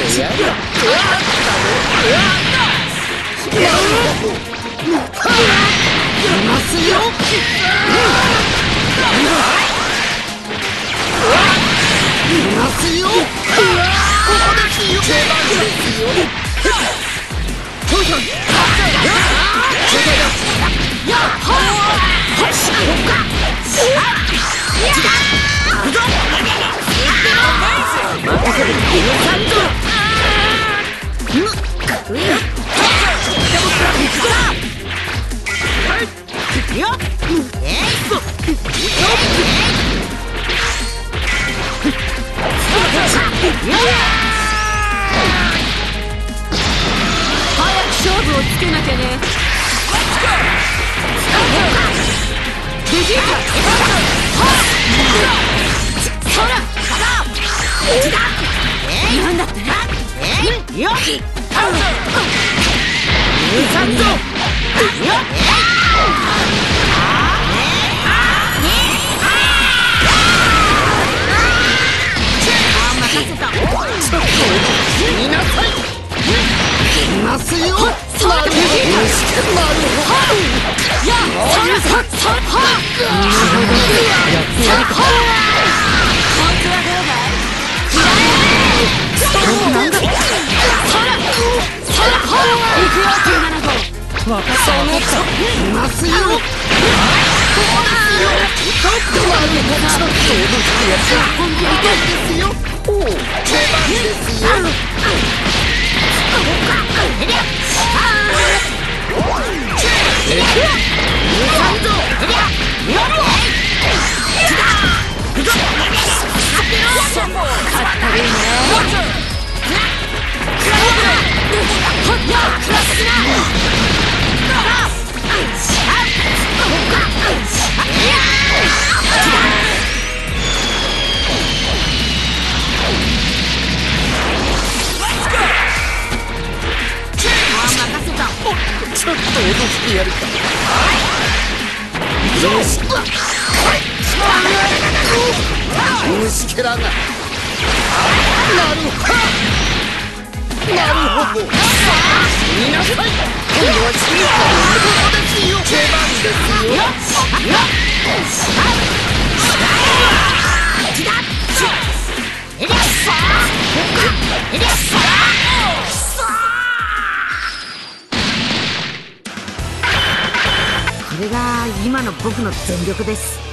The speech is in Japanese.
やだ任せなんだよっや行くよすやしてやるかよし虫けらがなるなるほどなさい今度はのよ番ですよれが今の僕の全力です。